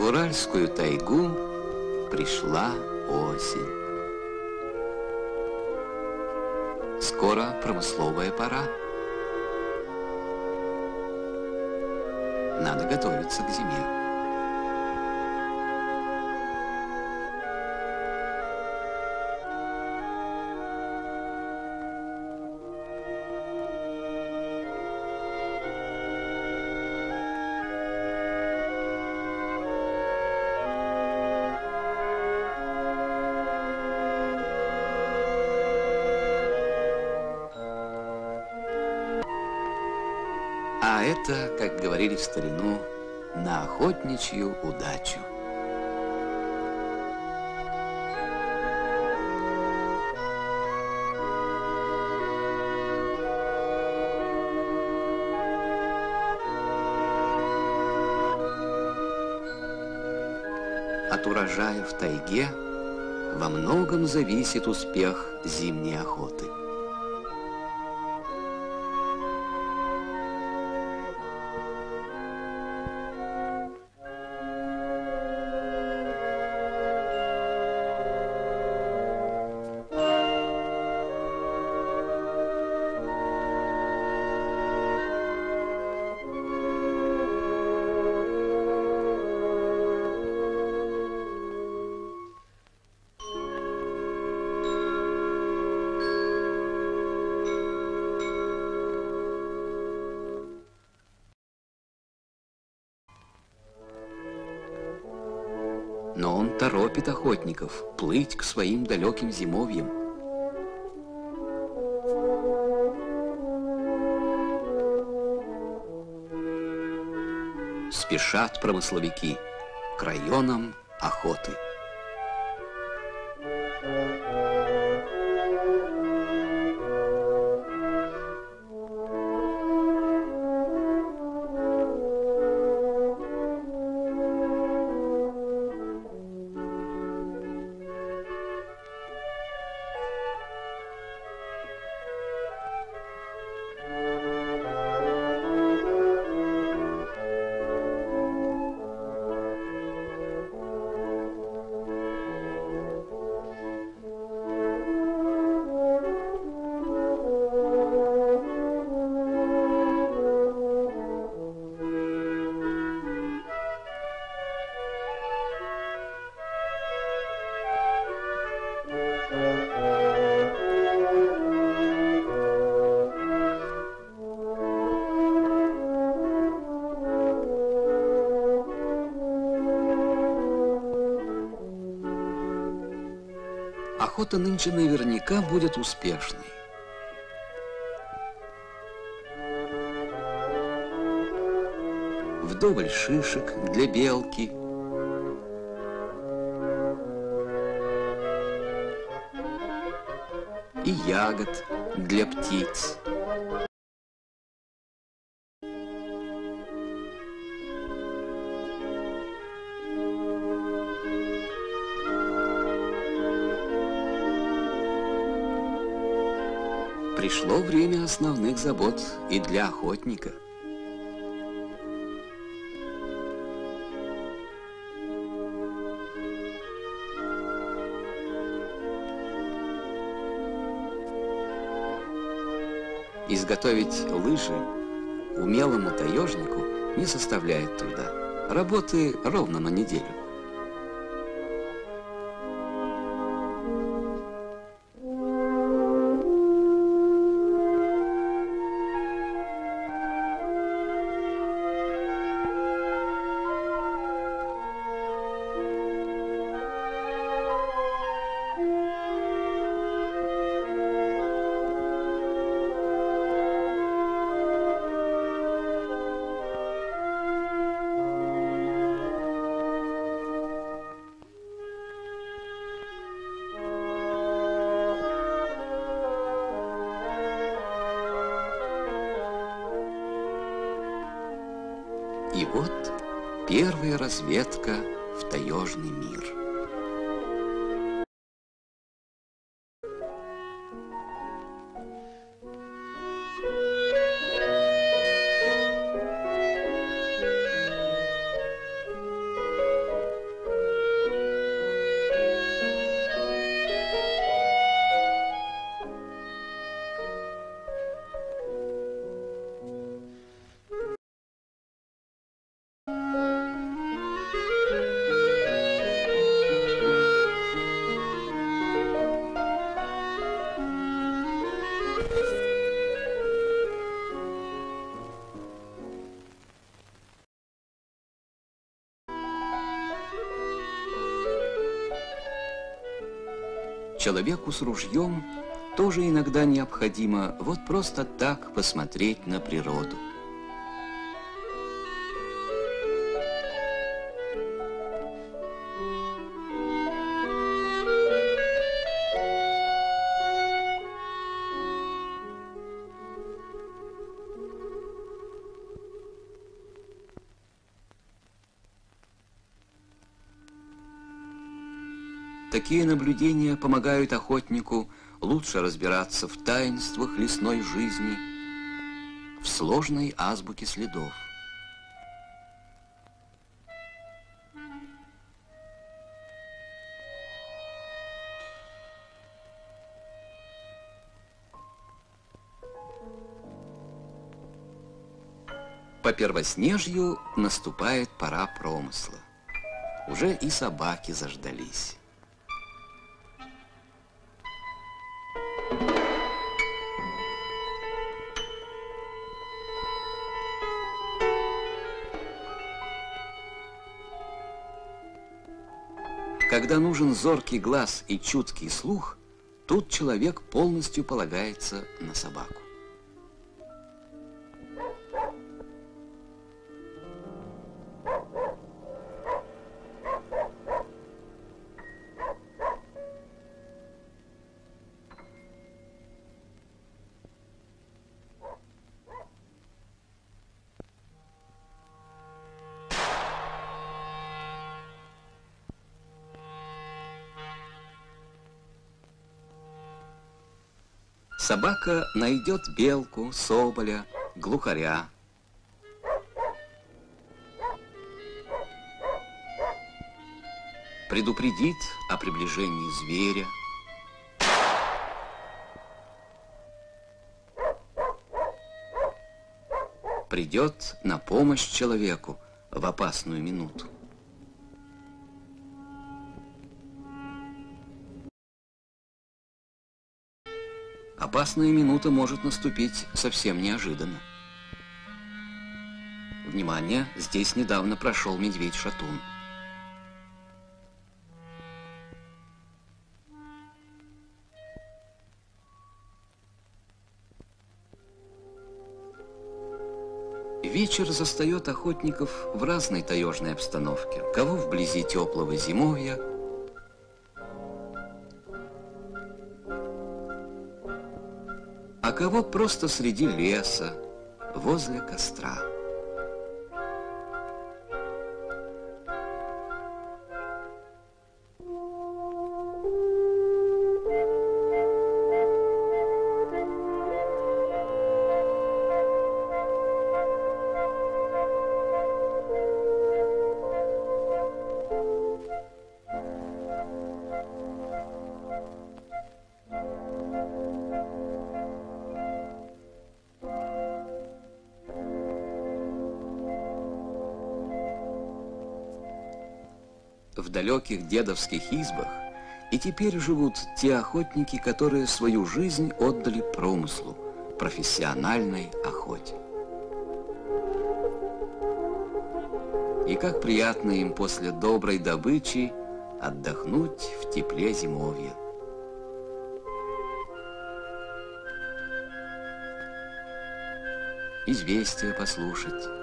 В Уральскую тайгу пришла осень. Скоро промысловая пора. Надо готовиться к зиме. Это, как говорили в старину, на охотничью удачу. От урожая в тайге во многом зависит успех зимней охоты. Но он торопит охотников плыть к своим далеким зимовьям. Спешат промысловики к районам охоты. Охота нынче наверняка будет успешной. Вдоволь шишек для белки. И ягод для птиц. Пришло время основных забот и для охотника. Изготовить лыжи умелому таежнику не составляет труда. Работы ровно на неделю. Первая разведка в таежный мир. Человеку с ружьем тоже иногда необходимо вот просто так посмотреть на природу. Такие наблюдения помогают охотнику лучше разбираться в таинствах лесной жизни, в сложной азбуке следов. По первоснежью наступает пора промысла. Уже и собаки заждались. Когда нужен зоркий глаз и чуткий слух, тут человек полностью полагается на собаку. Собака найдет белку, соболя, глухаря. Предупредит о приближении зверя. Придет на помощь человеку в опасную минуту. Опасная минута может наступить совсем неожиданно. Внимание, здесь недавно прошел медведь-шатун. Вечер застает охотников в разной таежной обстановке. Кого вблизи теплого зимовья, а кого просто среди леса, возле костра. В далеких дедовских избах, и теперь живут те охотники, которые свою жизнь отдали промыслу, профессиональной охоте. И как приятно им после доброй добычи отдохнуть в тепле зимовья. Известия послушать.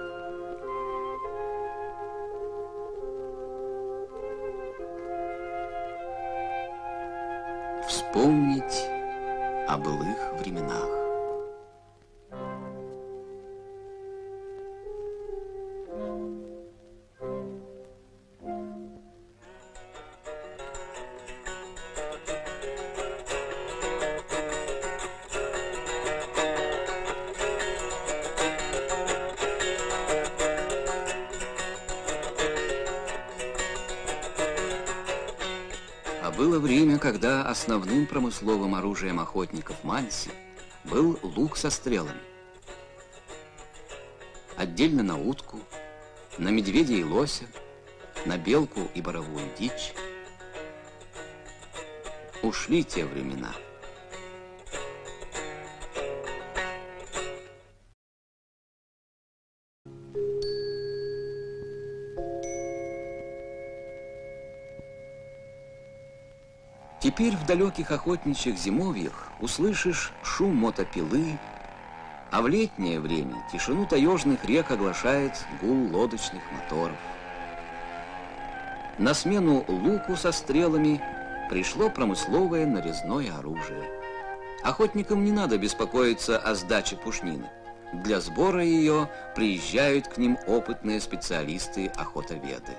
вспомнить о былых временах. Когда основным промысловым оружием охотников Манси был лук со стрелами. Отдельно на утку, на медведя и лося, на белку и боровую дичь. Ушли те времена. Теперь в далеких охотничьих зимовьях услышишь шум мотопилы, а в летнее время тишину таежных рек оглашает гул лодочных моторов. На смену луку со стрелами пришло промысловое нарезное оружие. Охотникам не надо беспокоиться о сдаче пушнины. Для сбора ее приезжают к ним опытные специалисты-охотоведы.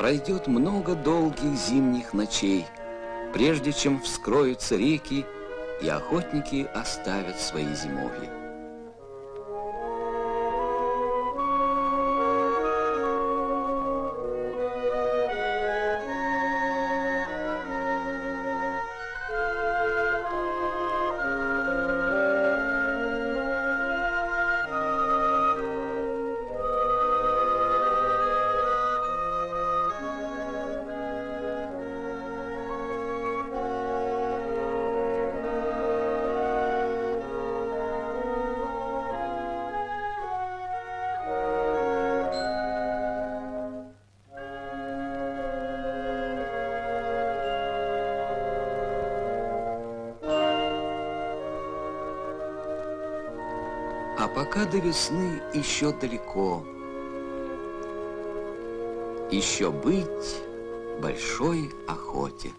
Пройдет много долгих зимних ночей, прежде чем вскроются реки, и охотники оставят свои зимовья. А пока до весны еще далеко. Еще быть большой охоте.